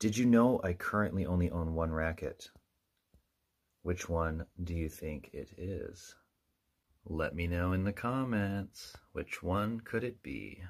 Did you know I currently only own one racket? Which one do you think it is? Let me know in the comments. Which one could it be?